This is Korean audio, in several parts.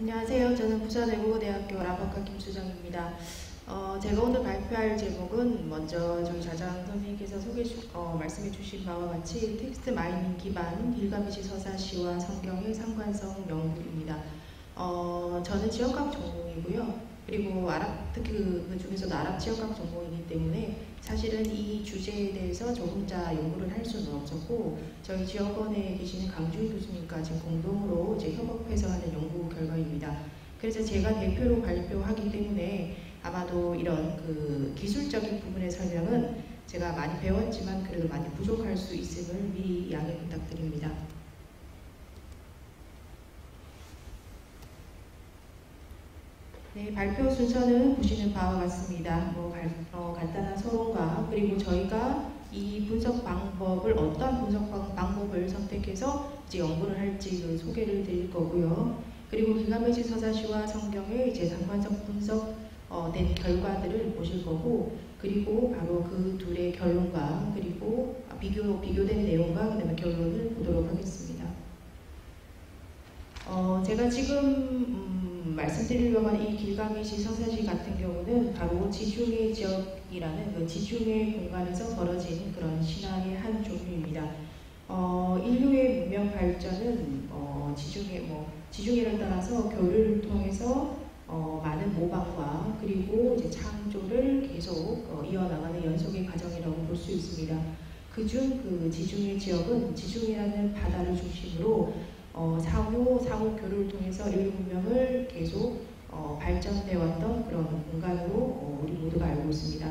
안녕하세요. 저는 부산외국어대학교 라박과 김수정입니다. 어, 제가 오늘 발표할 제목은 먼저 저희 좌장 선생님께서 소개 주, 어, 말씀해 주신 바와 같이 text mining 기반 길가미시 서사시와 성경의 상관성 연구입니다. 어, 저는 지역학 전공이고요. 그리고 아랍 특히 그, 그 중에서도 아랍 지역학 전공이기 때문에 사실은 이 주제에 대해서 저 혼자 연구를 할 수는 없었고 저희 지역원에 계시는 강준 교수님과 지금 공동으로 이제 협업해서 하는 연구 결과입니다. 그래서 제가 대표로 발표하기 때문에 아마도 이런 그 기술적인 부분의 설명은 제가 많이 배웠지만 그래도 많이 부족할 수 있음을 미리 양해 부탁드립니다. 네, 발표 순서는 보시는 바와 같습니다. 뭐 갈, 어, 간단한 서론과 그리고 저희가 이 분석 방법을 어떤 분석 방법을 선택해서 이제 연구를 할지 그 소개를 드릴 거고요. 그리고 기가메시 서사시와 성경의 이제 상관적 분석 어, 된 결과들을 보실 거고 그리고 바로 그 둘의 결론과 그리고 비교 비교된 내용과 그다음에 결론을 보도록 하겠습니다. 어, 제가 지금 음, 말씀드리려고 하는 이 길가메시 서사시 같은 경우는 바로 지중해 지역이라는 그 지중해 공간에서 벌어진 그런 신화의 한 종류입니다. 어, 인류의 문명 발전은 어, 지중해 뭐 지중해를 따라서 교류를 통해서 어, 많은 모방과 그리고 이제 창조를 계속 어, 이어나가는 연속의 과정이라고 볼 수 있습니다. 그중 그 지중해 지역은 지중해라는 바다를 중심으로 어, 상호 상호 교류를 통해서 인류 문명을 계속 어, 발전돼 왔던 그런 공간으로 어, 우리 모두가 알고 있습니다.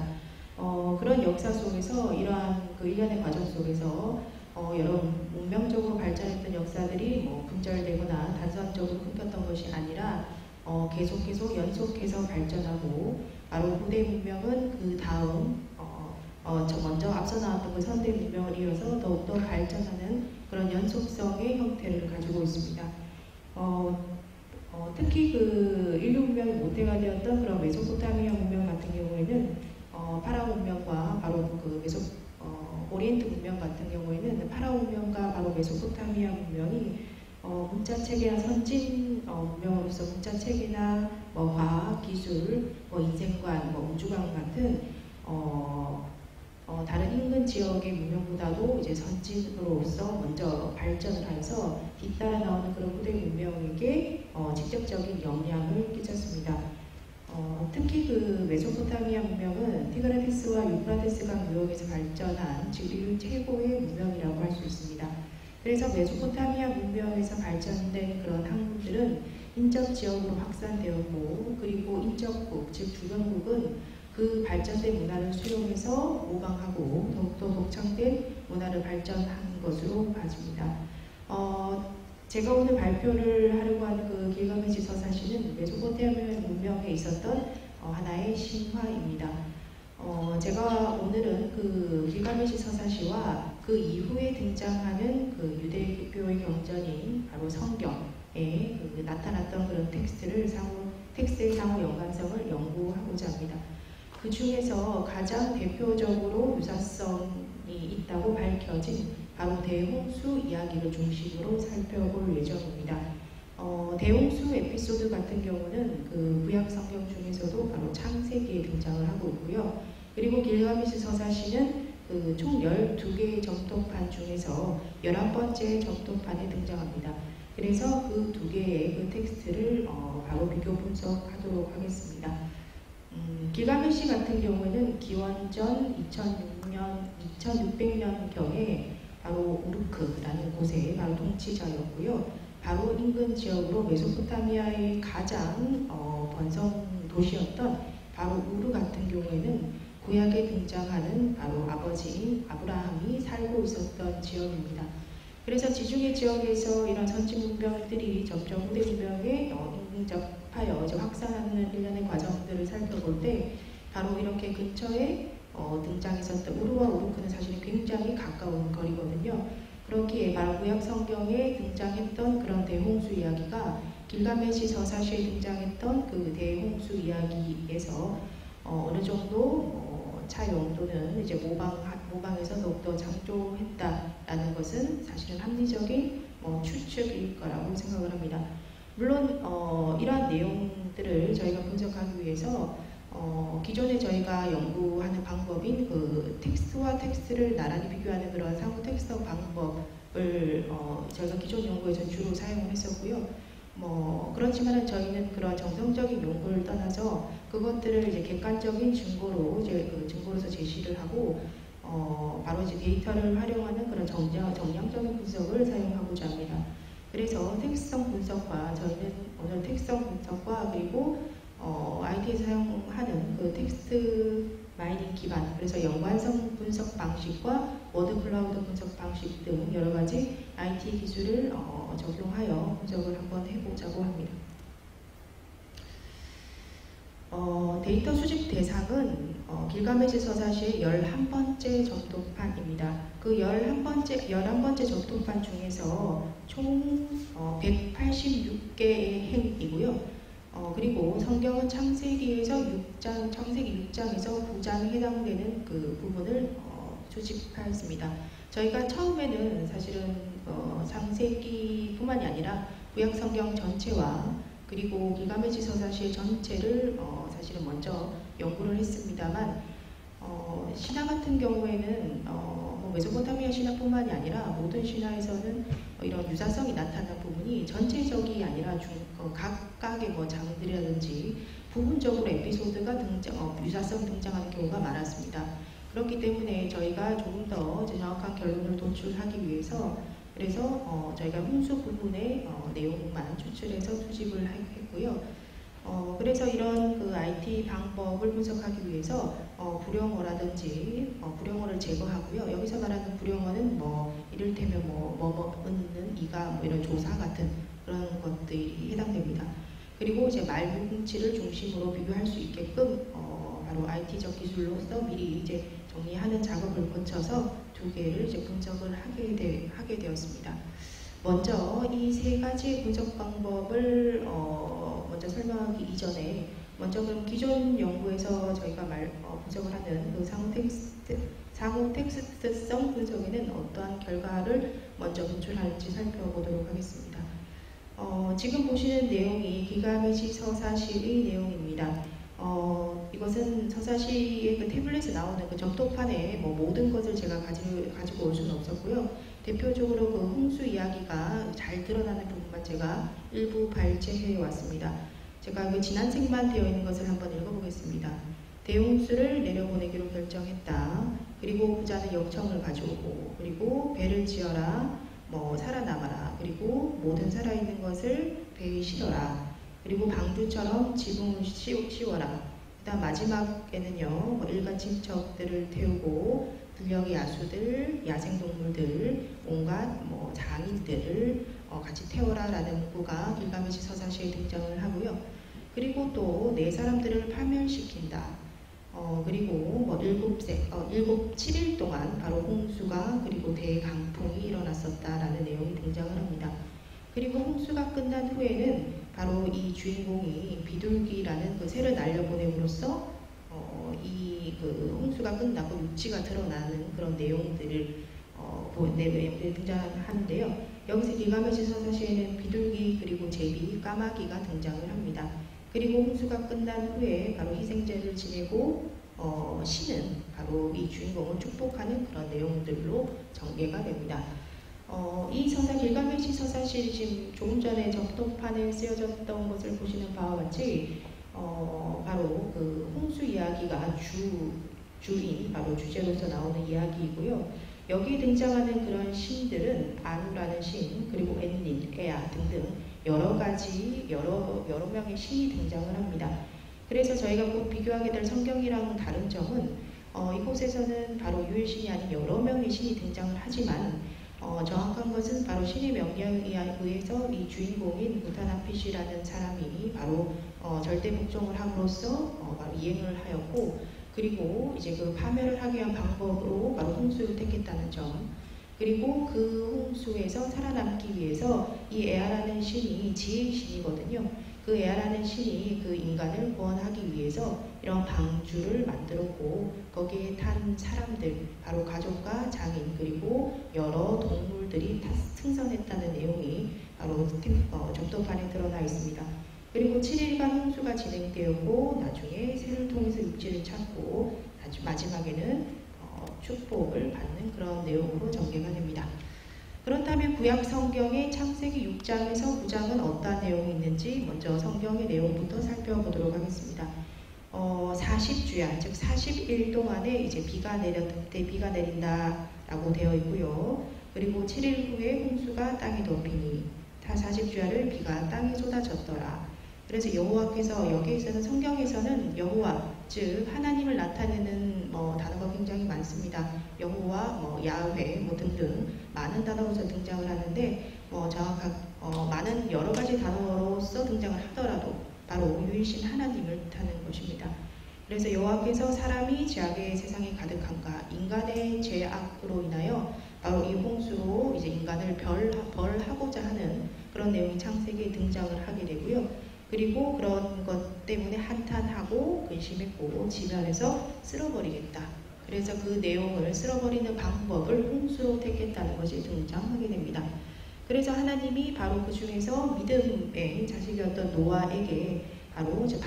어, 그런 역사 속에서 이러한 그 일련의 과정 속에서 어, 여러 문명적으로 발전했던 역사들이 뭐 분절되거나 단선적으로 끊겼던 것이 아니라 어, 계속 계속 연속해서 발전하고 바로 후대 문명은 그 다음 어, 어, 저 먼저 앞서 나왔던 그 선대 문명을 이어서 더욱더 발전하는 그런 연속성의 형태를 가지고 있습니다. 어, 어, 특히 그 인류 문명이 모태가 되었던 그런 메소포타미아 문명 같은 경우에는 어, 파라오 문명과 바로 그 메소 어, 오리엔트 문명 같은 경우에는 파라오 문명과 바로 메소포타미아 문명이 어, 문자 체계나 선진 어, 문명으로서 문자 체계나 뭐 과학 기술, 뭐 인생관, 뭐 우주관 같은 어, 어, 다른 인근 지역의 문명보다도 이제 선진으로서 먼저 발전을 해서 뒤따라 나오는 그런 후대 문명에게 어, 직접적인 영향을 끼쳤습니다. 어, 특히 그 메소포타미아 문명은 티그라피스와 유프라테스강 무역에서 발전한 즉 인류 최고의 문명이라고 할 수 있습니다. 그래서 메소포타미아 문명에서 발전된 그런 학문들은 인접 지역으로 확산되었고 그리고 인접국 즉 주변국은 그 발전된 문화를 수용해서 모방하고 더욱더 독창된 문화를 발전한 것으로 봐집니다. 어, 제가 오늘 발표를 하려고 하는 그 길가메시 서사시는 메소포타미아 문명에 있었던 어, 하나의 신화입니다. 어, 제가 오늘은 그 길가메시 서사시와 그 이후에 등장하는 그 유대교의 경전인 바로 성경에 그 나타났던 그런 텍스트를 상호, 텍스트의 상호 연관성을 연구하고자 합니다. 그 중에서 가장 대표적으로 유사성이 있다고 밝혀진 바로 대홍수 이야기를 중심으로 살펴볼 예정입니다. 어, 대홍수 에피소드 같은 경우는 그 구약 성경 중에서도 바로 창세기에 등장을 하고 있고요. 그리고 길가미스 서사시는 그 총 12개의 점토판 중에서 11번째 점토판에 등장합니다. 그래서 그 두 개의 그 텍스트를 어, 바로 비교 분석하도록 하겠습니다. 음, 길가메시 같은 경우에는 기원전 2006년, 2600년경에 바로 우르크라는 곳에 바로 통치자였고요. 바로 인근 지역으로 메소포타미아의 가장 어, 번성 도시였던 바로 우르 같은 경우에는 구약에 등장하는 바로 아버지인 아브라함이 살고 있었던 지역입니다. 그래서 지중해 지역에서 이런 선진 문명들이 점점 후대 문명에 어, 인접하여 확산하는 일련의 과정들을 살펴볼 때 바로 이렇게 근처에 어, 등장했었던 우르와 우르크는 사실 굉장히 가까운 거리거든요. 그렇기에 바로 구약 성경에 등장했던 그런 대홍수 이야기가 길가메시 서사시에 등장했던 그 대홍수 이야기에서 어, 느 정도 어, 차용 또는 이제 모방 모방해서 더욱더 장조했다라는 것은 사실은 합리적인 뭐 추측일 거라고 생각을 합니다. 물론 어, 이러한 내용들을 저희가 분석하기 위해서 어, 기존에 저희가 연구하는 방법인 그 텍스트와 텍스트를 나란히 비교하는 그런 상호 텍스트 방법을 어, 저희가 기존 연구에서 주로 사용을 했었고요. 뭐 그렇지만은 저희는 그런 정성적인 연구를 떠나서 그것들을 이제 객관적인 증거로 이제 그 증거로서 제시를 하고 어, 바로 이제 데이터를 활용하는 그런 정량, 정량적인 분석을 사용하고자 합니다. 그래서 텍스트성 분석과 저희는 오늘 텍스트성 분석과 그리고 어, IT에서 사용하는 그 text mining 기반 그래서 연관성 분석 방식과 word cloud 분석 방식 등 여러 가지 IT 기술을 어, 적용하여 분석을 한번 해보고자 합니다. 어, 데이터 수집 대상은 어, 길가메시 서사시의 11번째 점토판입니다. 그 11번째, 11번째 점토판 중에서 총 어, 186개의 행이고요. 어, 그리고 성경은 창세기에서 6장, 창세기 6장에서 9장에 해당되는 그 부분을 어, 수집하였습니다. 저희가 처음에는 사실은 어, 창세기뿐만이 아니라 구약 성경 전체와 그리고 길가메시 서사시의 전체를 어, 사실은 먼저 연구를 했습니다만 어, 신화 같은 경우에는 어, 뭐 메소포타미아 신화뿐만이 아니라 모든 신화에서는 이런 유사성이 나타난 부분이 전체적이 아니라 중, 어, 각각의 뭐 장들이라든지 부분적으로 에피소드가 등장, 어, 유사성 등장하는 경우가 많았습니다. 그렇기 때문에 저희가 조금 더 정확한 결론을 도출하기 위해서 그래서 어, 저희가 훈수 부분의 어, 내용만 추출해서 수집을 했고요. 어, 그래서 이런 그 IT 방법을 분석하기 위해서 어, 불용어라든지 어, 불용어를 제거하고요. 여기서 말하는 불용어는 뭐 이를테면 뭐 뭐뭐 은는 이가 뭐 이런 조사 같은 그런 것들이 해당됩니다. 그리고 이제 말뭉치를 중심으로 비교할 수 있게끔 어, 바로 IT적 기술로서 미리 이제 정리하는 작업을 거쳐서 두 개를 이제 분석을 하게, 되, 하게 되었습니다. 먼저 이 세 가지 분석 방법을 어, 먼저 설명하기 이전에 먼저 그럼 기존 연구에서 저희가 말, 어, 분석을 하는 그 상호 텍스트, 상호 텍스트성 분석에는 어떠한 결과를 먼저 도출할지 살펴보도록 하겠습니다. 어, 지금 보시는 내용이 기가미시 서사실의 내용입니다. 어, 이것은 서사시의 그 태블릿에 나오는 그 점토판에 뭐 모든 것을 제가 가지, 가지고 올 수는 없었고요. 대표적으로 그 홍수 이야기가 잘 드러나는 부분만 제가 일부 발췌해 왔습니다. 제가 그 지난 책만 되어 있는 것을 한번 읽어보겠습니다. 대홍수를 내려보내기로 결정했다. 그리고 부자는 역청을 가져오고 그리고 배를 지어라. 뭐 살아남아라. 그리고 모든 살아있는 것을 배에 실어라. 그리고 방주처럼 지붕을 씌워라. 그다음 마지막에는요, 뭐 일간 친척들을 태우고 불령의 야수들, 야생동물들, 온갖 뭐 장인들을 어, 같이 태워라라는 문구가 길가메시 서사시에 등장을 하고요. 그리고 또 네 사람들을 파멸시킨다. 어, 그리고 뭐 일곱 세, 어, 일곱, 칠일 동안 바로 홍수가 그리고 대강풍이 일어났었다라는 내용이 등장을 합니다. 그리고 홍수가 끝난 후에는 바로 이 주인공이 비둘기라는 그 새를 날려보냄으로써 어, 이 그 홍수가 끝나고 육지가 드러나는 그런 내용들을 어, 내용들이 등장하는데요. 여기서 기가메시 서 사시에는 비둘기 그리고 제비, 까마귀가 등장을 합니다. 그리고 홍수가 끝난 후에 바로 희생제를 지내고 어, 신은 바로 이 주인공을 축복하는 그런 내용들로 전개가 됩니다. 어, 이 서사 길가메시 서사실이 지금 조금 전에 적도판에 쓰여졌던 것을 보시는 바와 같이 어, 바로 그 홍수 이야기가 주 주인 바로 주제로서 나오는 이야기이고요. 여기 등장하는 그런 신들은 아누라는 신 그리고 엔닌, 에아 등등 여러 가지 여러 여러 명의 신이 등장을 합니다. 그래서 저희가 꼭 비교하게 될 성경이랑 다른 점은 어, 이곳에서는 바로 유일신이 아닌 여러 명의 신이 등장을 하지만 어, 정확한 것은 바로 신의 명령에 의해서 이 주인공인 무타나피시라는 사람이 바로 어, 절대 복종을 함으로써 어, 바로 이행을 하였고 그리고 이제 그 파멸을 하기 위한 방법으로 바로 홍수를 택했다는 점 그리고 그 홍수에서 살아남기 위해서 이 에아라는 신이 지혜의 신이거든요. 그 에아라는 신이 그 인간을 구원하기 위해서 이런 방주를 만들었고 거기에 탄 사람들 바로 가족과 장인 그리고 여러 동물들이 다 승선했다는 내용이 바로 어, 점도판에 드러나 있습니다. 그리고 7일간 홍수가 진행되었고 나중에 새를 통해서 육지를 찾고 마지막에는 어, 축복을 받는 그런 내용으로 전개가 됩니다. 그렇다면 구약 성경의 창세기 6장에서 9장은 어떤 내용이 있는지 먼저 성경의 내용부터 살펴보도록 하겠습니다. 어, 40주야, 즉 40일 동안에 이제 비가 내렸을 때 비가 내린다라고 되어 있고요. 그리고 7일 후에 홍수가 땅에 덮이니 다 40주야를 비가 땅에 쏟아졌더라. 그래서 여호와께서 여기에서는 성경에서는 여호와 즉 하나님을 나타내는 뭐 단어가 굉장히 많습니다. 여호와, 뭐 야훼, 뭐 등등 많은 단어로 등장을 하는데 뭐 정확한 어, 많은 여러 가지 단어로서 등장을 하더라도 바로 유일신 하나님을 뜻하는 것입니다. 그래서 여호와께서 사람이 죄악의 세상에 가득한가 인간의 죄악으로 인하여 바로 이 홍수로 이제 인간을 벌, 벌하고자 하는 그런 내용이 창세기에 등장을 하게 되고요. 그리고 그런 것 때문에 한탄하고 근심했고 지면에서 쓸어버리겠다. 그래서 그 내용을 쓸어버리는 방법을 홍수로 택했다는 것이 등장하게 됩니다. 그래서 하나님이 바로 그 중에서 믿음의 자식이었던 노아에게 바로 이제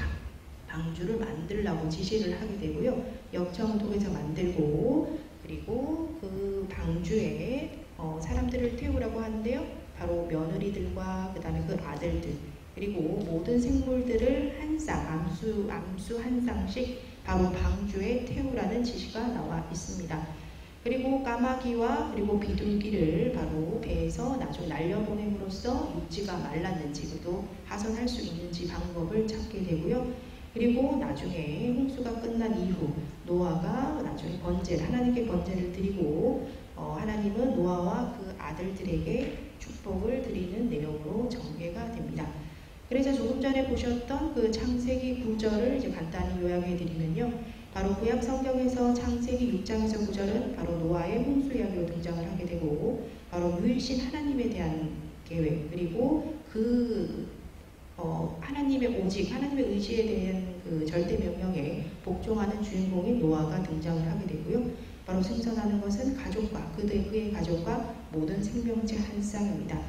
방주를 만들라고 지시를 하게 되고요. 역청을 통해서 만들고 그리고 그 방주에 어, 사람들을 태우라고 하는데요. 바로 며느리들과 그 다음에 그 아들들 그리고 모든 생물들을 한 쌍, 암수, 암수 한 쌍씩 바로 방주에 태우라는 지시가 나와 있습니다. 그리고 까마귀와 그리고 비둘기를 바로 배에서 나중 날려보냄으로써 육지가 말랐는지 또 하선할 수 있는지 방법을 찾게 되고요. 그리고 나중에 홍수가 끝난 이후 노아가 나중에 번제 하나님께 번제를 드리고 어, 하나님은 노아와 그 아들들에게 축복을 드리는 내용으로 전개가 됩니다. 그래서 조금 전에 보셨던 그 창세기 9절을 이제 간단히 요약해 드리면요. 바로 구약 성경에서 창세기 6장에서 9절은 바로 노아의 홍수 이야기로 등장을 하게 되고 바로 유일신 하나님에 대한 계획 그리고 그 어, 하나님의 오직 하나님의 의지에 대한 그 절대 명령에 복종하는 주인공인 노아가 등장을 하게 되고요. 바로 생선하는 것은 가족과 그들 그의 가족과 모든 생명체 한 쌍입니다.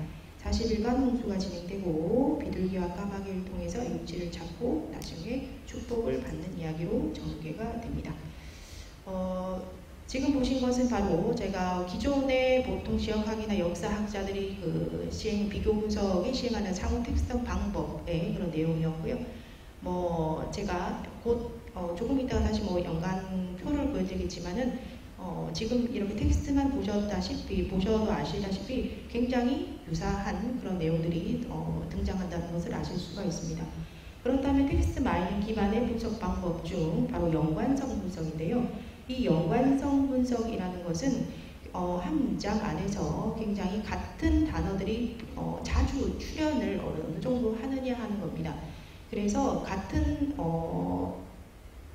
40일간 홍수가 진행되고 비둘기와 까마귀를 통해서 육지를 찾고 나중에 축복을 받는 이야기로 전개가 됩니다. 어, 지금 보신 것은 바로 제가 기존의 보통 지역학이나 역사학자들이 그 시행 비교 분석이 시행하는 상호 텍스트 방법의 그런 내용이었고요. 뭐 제가 곧 어, 조금 이따가 다시 뭐 연관 표를 보여드리겠지만은 어, 지금 이렇게 텍스트만 보셨다시피 보셔도 아시다시피 굉장히 유사한 그런 내용들이 어, 등장한다는 것을 아실 수가 있습니다. 그렇다면 text mining 기반의 분석 방법 중 바로 연관성 분석인데요. 이 연관성 분석이라는 것은 어, 한 문장 안에서 굉장히 같은 단어들이 어, 자주 출현을 어느 정도 하느냐 하는 겁니다. 그래서 같은 어,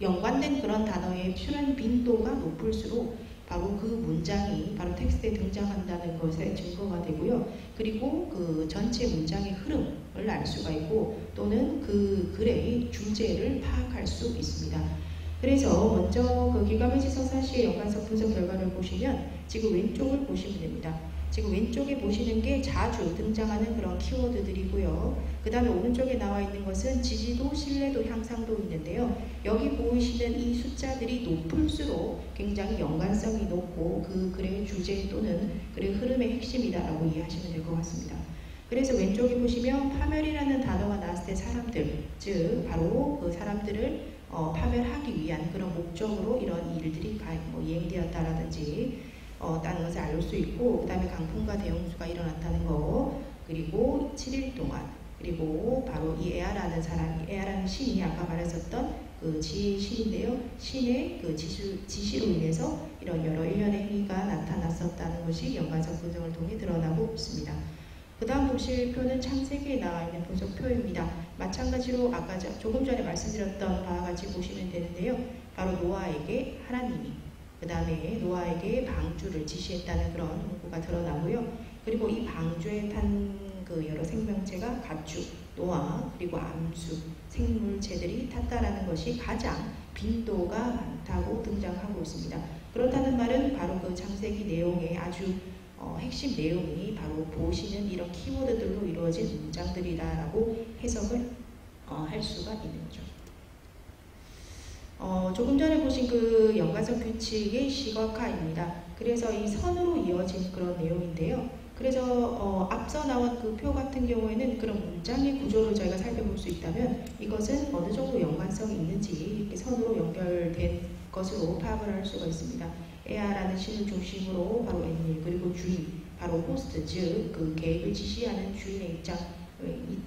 연관된 그런 단어의 출현 빈도가 높을수록 바로 그 문장이 바로 텍스트에 등장한다는 것의 증거가 되고요. 그리고 그 전체 문장의 흐름을 알 수가 있고 또는 그 글의 주제를 파악할 수 있습니다. 그래서 먼저 그 기가메지 서 사시의 연관성 분석 결과를 보시면 지금 왼쪽을 보시면 됩니다. 지금 왼쪽에 보시는 게 자주 등장하는 그런 키워드들이고요. 그 다음에 오른쪽에 나와 있는 것은 지지도, 신뢰도, 향상도 있는데요. 여기 보이시는 이 숫자들이 높을수록 굉장히 연관성이 높고 그 글의 주제 또는 글의 흐름의 핵심이다라고 이해하시면 될 것 같습니다. 그래서 왼쪽에 보시면 파멸이라는 단어가 나왔을 때 사람들, 즉 바로 그 사람들을 어, 파멸하기 위한 그런 목적으로 이런 일들이 뭐 이행되었다라든지 어, 다는 것을 알 수 있고 그 다음에 강풍과 대홍수가 일어났다는 거 그리고 7일 동안 그리고 바로 이 에아라는 사람이 에아라는 신이 아까 말했었던 그 지신인데요. 신의 그 지시, 지시로 인해서 이런 여러 일련의 행위가 나타났었다는 것이 연관성 분석을 통해 드러나고 있습니다. 그 다음 보실 표는 창세기에 나와 있는 분석표입니다. 마찬가지로 아까 조금 전에 말씀드렸던 바와 같이 보시면 되는데요. 바로 노아에게 하나님이 그 다음에 노아에게 방주를 지시했다는 그런 문구가 드러나고요. 그리고 이 방주에 탄 그 여러 생명체가 가축, 노아, 그리고 암수, 생물체들이 탔다라는 것이 가장 빈도가 많다고 등장하고 있습니다. 그렇다는 말은 바로 그 창세기 내용의 아주 어, 핵심 내용이 바로 보시는 이런 키워드들로 이루어진 문장들이다라고 해석을 어, 할 수가 있는 거죠. 어, 조금 전에 보신 그 연관성 규칙의 시각화입니다. 그래서 이 선으로 이어진 그런 내용인데요. 그래서 어, 앞서 나온 그 표 같은 경우에는 그런 문장의 구조를 저희가 살펴볼 수 있다면 이것은 어느 정도 연관성이 있는지 이렇게 선으로 연결된 것으로 파악을 할 수가 있습니다. 에아라는 신을 중심으로 바로 엔릴 그리고 주인 바로 호스트 즉 그 계획을 지시하는 주인의 입장이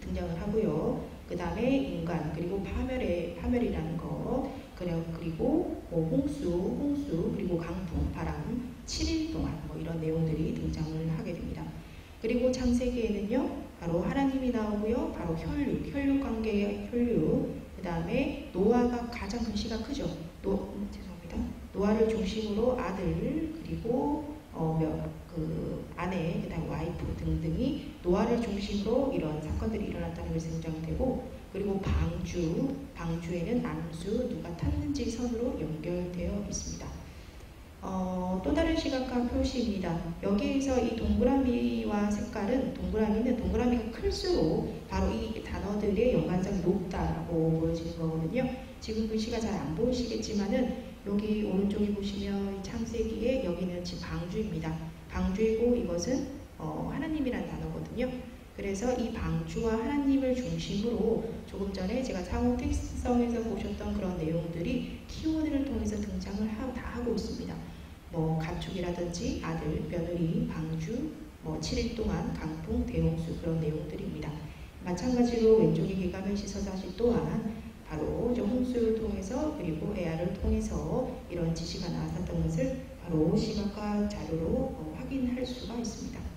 등장을 하고요. 그 다음에 인간 그리고 파멸의 파멸이라는 것 그리고 뭐 홍수, 홍수 그리고 강풍, 바람 7일 동안 뭐 이런 내용들이 등장을 하게 됩니다. 그리고 창세기에는요 바로 하나님이 나오고요 바로 혈육, 혈육 관계의 혈육 그 다음에 노아가 가장 글씨가 크죠. 노 음, 죄송합니다. 노아를 중심으로 아들 그리고 어, 그 아내, 그 다음 와이프 등등이 노아를 중심으로 이런 사건들이 일어났다는 것이 생장되고 그리고 방주, 방주에는 암수, 누가 탔는지 선으로 연결되어 있습니다. 어, 또 다른 시각화 표시입니다. 여기에서 이 동그라미와 색깔은 동그라미는 동그라미가 클수록 바로 이 단어들의 연관성이 높다라고 보여지는 거거든요. 지금 글씨가 잘 안 보이시겠지만은 여기 오른쪽에 보시면 창세기에 여기는 지금 방주입니다. 방주이고 이것은 어, 하나님이란 단어거든요. 그래서 이 방주와 하나님을 중심으로 조금 전에 제가 상호 텍스트성에서 보셨던 그런 내용들이 키워드를 통해서 등장을 하, 다 하고 있습니다. 뭐 가축이라든지 아들, 며느리, 방주, 뭐 7일 동안 강풍, 대홍수 그런 내용들입니다. 마찬가지로 왼쪽에 기가면 시 서사시 또한 바로 홍수를 통해서 그리고 에아를 통해서 이런 지시가 나왔었던 것을 바로 시각과 자료로 어, 확인할 수가 있습니다.